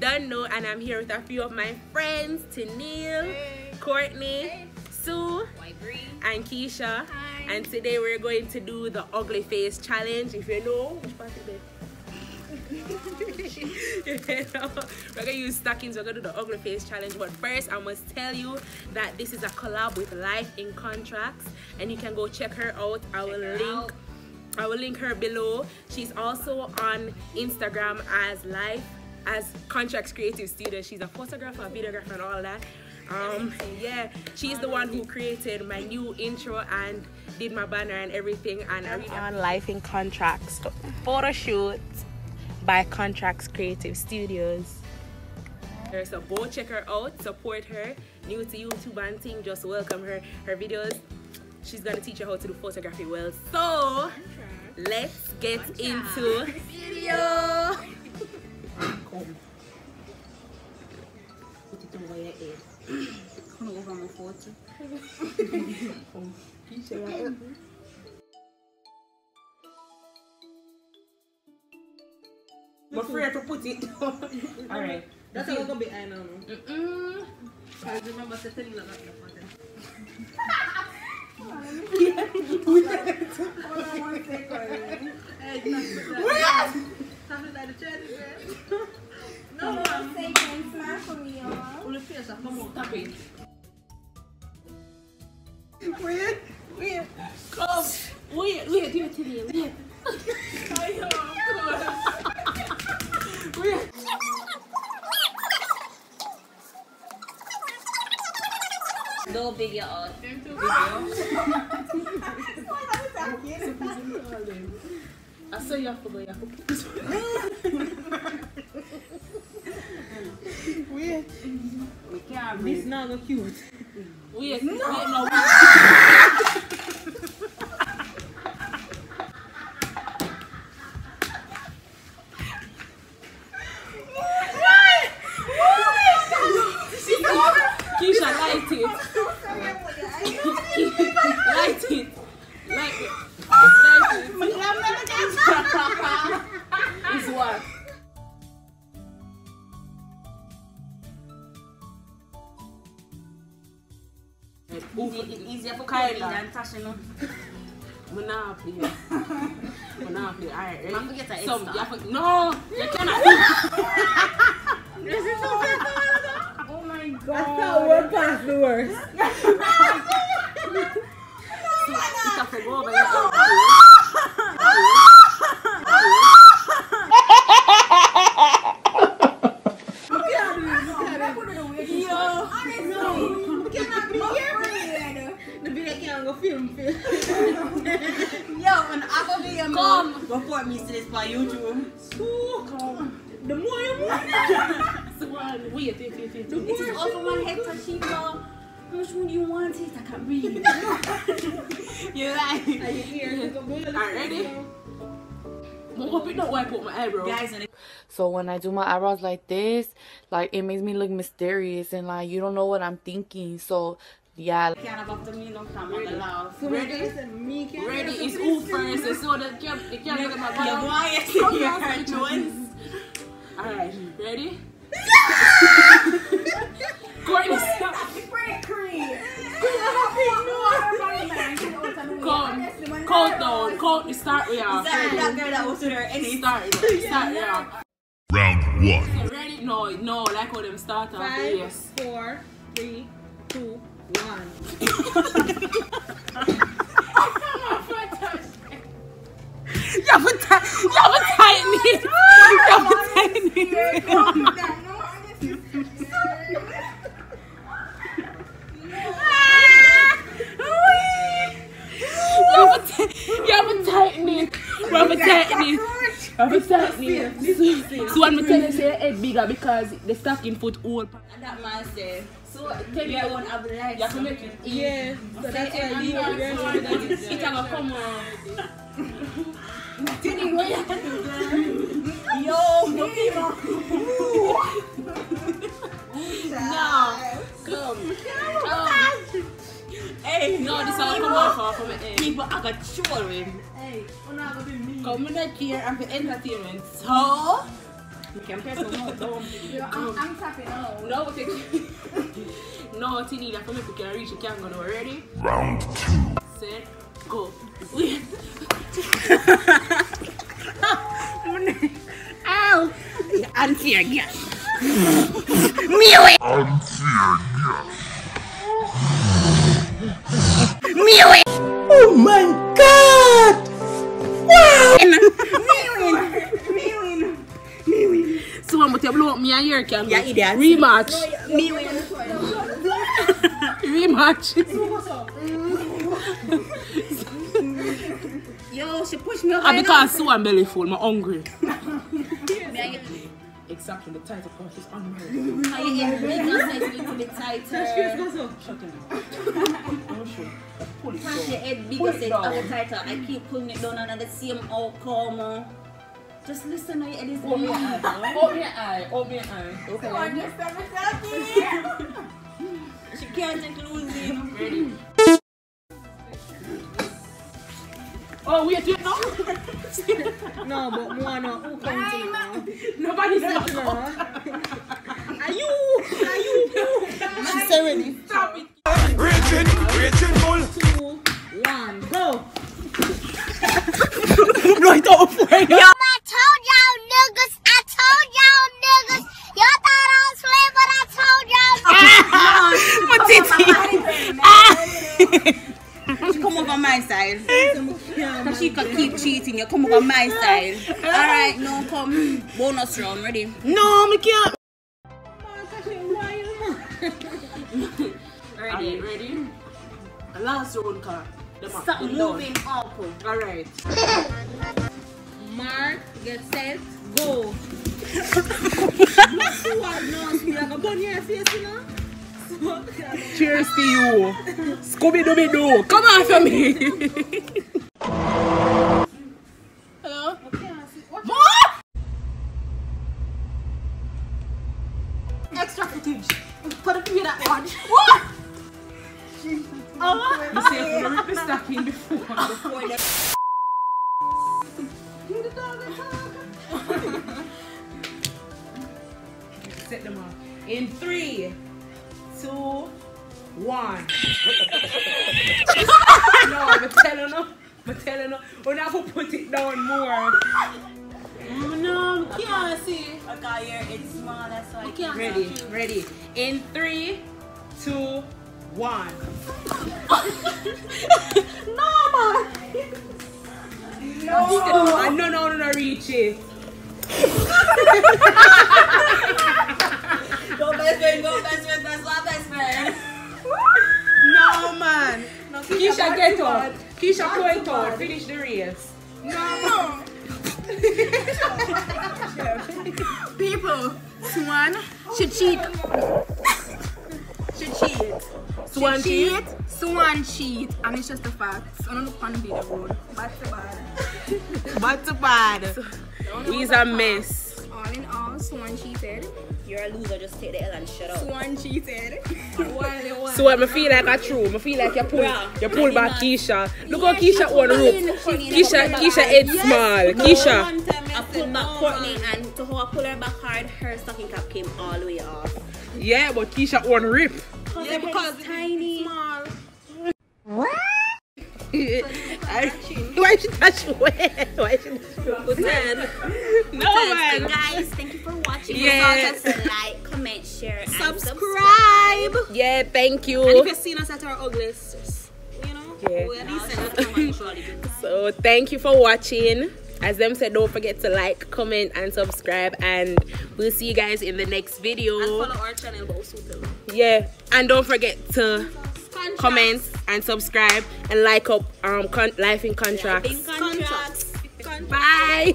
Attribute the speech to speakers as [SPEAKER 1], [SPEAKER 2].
[SPEAKER 1] don't know, and I'm here with a few of my friends, Tennille,
[SPEAKER 2] Hey.
[SPEAKER 1] Courtney,
[SPEAKER 2] Hey.
[SPEAKER 1] Sue, and Keisha.
[SPEAKER 2] Hi.
[SPEAKER 1] And today we're going to do the ugly face challenge. If you know, which part is it? You know, we're gonna use stockings, we're gonna do the ugly face challenge. But first, I must tell you that this is a collab with Life in Contracts, and you can go check her out. I will link.
[SPEAKER 2] out.
[SPEAKER 1] I will link her below. She's also on Instagram as Life as Contracts Creative Studio. She's a photographer, a videographer, and all that. Um, yeah, she's the one who created my new intro and did my banner and everything. And I really on Life in Contracts photo shoot by Contracts Creative Studios. So go check her out, support her. New to YouTube and thing, just welcome her. Her videos, she's gonna teach you how to do photography well. So let's get into video.
[SPEAKER 2] Over my photo.
[SPEAKER 1] I'm afraid to put it. Alright.
[SPEAKER 3] That's how we're gonna be I know.
[SPEAKER 1] Mm-mm.
[SPEAKER 3] I remember to tell you like that. Hold on one second. Hey,
[SPEAKER 1] What?
[SPEAKER 3] Something like the Chinese. No,
[SPEAKER 2] Come on,
[SPEAKER 3] ma'am.
[SPEAKER 2] smile for me, y'all.
[SPEAKER 3] Pull the face up. Come on.
[SPEAKER 1] Stop it.
[SPEAKER 3] Wait, wait.
[SPEAKER 1] Come. Wait, wait, give it to me. Wait. Wait.
[SPEAKER 2] No big your out.
[SPEAKER 1] I saw you have to go. You have to put this
[SPEAKER 2] We can't
[SPEAKER 3] This
[SPEAKER 2] breathe.
[SPEAKER 3] now go cute.
[SPEAKER 1] Wait, wait, no. Keisha, It's
[SPEAKER 2] easier for
[SPEAKER 1] Kyla.
[SPEAKER 2] Kylie than Tasha, no?
[SPEAKER 1] Monopoly. Monopoly. Alright, ready?
[SPEAKER 2] Man, forget that
[SPEAKER 1] So,
[SPEAKER 2] extra.
[SPEAKER 1] you have to- no, you cannot do
[SPEAKER 2] Oh my god.
[SPEAKER 3] That's how we're past the worst.
[SPEAKER 1] It's have to
[SPEAKER 2] Yo, and I go be your
[SPEAKER 1] Come.
[SPEAKER 2] mom. Report me to this by YouTube.
[SPEAKER 3] The more you want.
[SPEAKER 1] Swan. Wait, wait, wait, wait.
[SPEAKER 2] It is all for one head touching, yo. How much would you want it? I can't breathe. You're right.
[SPEAKER 3] And your ears go good.
[SPEAKER 1] Alright, ready? I hope it not wipe out my eyebrow.
[SPEAKER 2] Guys,
[SPEAKER 4] So when I do my eyebrows like this, like it makes me look mysterious and like you don't know what I'm thinking. So yeah,
[SPEAKER 2] can't have up to me no time. I'm.
[SPEAKER 3] So
[SPEAKER 1] Ready?
[SPEAKER 3] ready? Listen, me can't
[SPEAKER 1] Ready?
[SPEAKER 3] do
[SPEAKER 1] It's
[SPEAKER 3] this.
[SPEAKER 1] who first? So the camera, the camera look at my
[SPEAKER 2] You're
[SPEAKER 1] bottom.
[SPEAKER 2] going to hear joints.
[SPEAKER 1] Alright, ready? Courtney, stop. Come, count down, count, start with ya.
[SPEAKER 2] Sorry, that girl that was with her any
[SPEAKER 1] Start, start, yeah.
[SPEAKER 5] Round one.
[SPEAKER 1] Okay, ready? No, no, like how them start off.
[SPEAKER 3] Five,
[SPEAKER 1] Yes.
[SPEAKER 3] four, three, two, one.
[SPEAKER 1] Have a tight, have a tight. You have a tight. You have a tight, you have a tight have a tight knit. So when I tell you say head bigger because the stocking foot old.
[SPEAKER 2] And that man said, so tell me I want to have
[SPEAKER 1] You have to make it easy.
[SPEAKER 3] Yeah, so that's why you are
[SPEAKER 1] It's
[SPEAKER 3] going
[SPEAKER 1] gonna come on.
[SPEAKER 2] Yo, no people.
[SPEAKER 1] No. Come. Come.
[SPEAKER 2] Hey, um,
[SPEAKER 1] No, this all come off off of my head.
[SPEAKER 2] people I got.
[SPEAKER 3] Hey, we're not going to be me.
[SPEAKER 1] Come in here and for entertainment. So,
[SPEAKER 2] I'm, tapping out.
[SPEAKER 1] No, take No, Tini, that for me, you can reach, you can go now. Ready?
[SPEAKER 5] Round two.
[SPEAKER 1] Set, go.
[SPEAKER 3] Ow! Unfair girl.
[SPEAKER 5] Unfair guess.
[SPEAKER 3] Oh my god!
[SPEAKER 1] I'm going to blow up me and your can
[SPEAKER 3] Yeah, idiot.
[SPEAKER 1] Rematch.
[SPEAKER 3] Me win.
[SPEAKER 1] Rematch.
[SPEAKER 3] Yo, she pushed me up.
[SPEAKER 1] Ah, because so I'm belly full, I'm hungry. Exactly, the title part is hungry.
[SPEAKER 2] yeah, yeah. Make your size a tighter.
[SPEAKER 1] Shut up. Oh, sure. Pull it down. Pull it down.
[SPEAKER 2] tighter. I keep pulling it down under the same outcome. Just listen, now your head is
[SPEAKER 1] Open your
[SPEAKER 2] going
[SPEAKER 1] eye. Open your eye. Open your eye. Okay.
[SPEAKER 2] She can't take losing.
[SPEAKER 1] Ready? Oh, wait, you know?
[SPEAKER 3] No, but more no. Who counting now?
[SPEAKER 1] Nobody's not.
[SPEAKER 3] Are you? Are you? She's said ready.
[SPEAKER 2] Over my she can keep cheating. You come over my side. Alright, no come. Bonus round, ready?
[SPEAKER 3] No, me can't.
[SPEAKER 1] Ready? Ready? Last round, car. The mark.
[SPEAKER 2] Stop
[SPEAKER 1] Put it down.
[SPEAKER 2] moving up.
[SPEAKER 1] Alright.
[SPEAKER 3] Mark, get set, go.
[SPEAKER 1] Cheers to you. Scooby Dooby Doo. Come on for me. Hello? What?
[SPEAKER 3] Extra footage. Put it through that one. Oh.
[SPEAKER 1] You say if you rip the stocking before.
[SPEAKER 2] Before the
[SPEAKER 1] Set them up. In three, two, one. no, I'm telling you. I'm telling you. We're not going to put it down more.
[SPEAKER 3] No, me can't see.
[SPEAKER 2] Okay, here it's small, that's why I can't.
[SPEAKER 1] Ready, ready. In three, two, one.
[SPEAKER 3] No, man.
[SPEAKER 1] No, no, no, no, no, reach it.
[SPEAKER 2] Go best friend, go best friend, that's my best friend.
[SPEAKER 1] No, man. Keisha, get up. Keisha, throw it out. Finish the race. No.
[SPEAKER 2] People, Swan should cheat. should cheat.
[SPEAKER 1] Swan cheat?
[SPEAKER 2] Swan cheat. And it's just a fact. So don't look on the video road. Bad to bad.
[SPEAKER 1] Bad to bad. We's a mess.
[SPEAKER 2] All in all, Swan cheated. You're a loser, just take the L and shut up. Swan cheated.
[SPEAKER 1] So what I feel like a true. I feel like you pull you pull back Keisha. Look how Keisha one rope. Keisha Keisha head small. Keisha.
[SPEAKER 2] I pulled back Courtney and to how I pull her back hard, her stocking cap came all the way off.
[SPEAKER 1] Yeah, but Keisha one rip.
[SPEAKER 2] Yeah, because tiny.
[SPEAKER 1] I- Why should touch where? Why should pretend? No man.
[SPEAKER 2] Guys, thank you for watching.
[SPEAKER 1] Yeah.
[SPEAKER 2] Don't forget to like, comment, share, and
[SPEAKER 3] Subscribe.
[SPEAKER 1] Yeah, thank you.
[SPEAKER 3] And if
[SPEAKER 1] you.
[SPEAKER 3] you've seen us at our ugliest, you know,
[SPEAKER 1] Yeah. So thank you for watching. As them said, don't forget to like, comment, and subscribe. And we'll see you guys in the next video.
[SPEAKER 3] And follow our channel, but also too.
[SPEAKER 1] Yeah, and don't forget to comment and subscribe and like up um con- life in contracts.
[SPEAKER 3] Contracts.
[SPEAKER 1] Bye.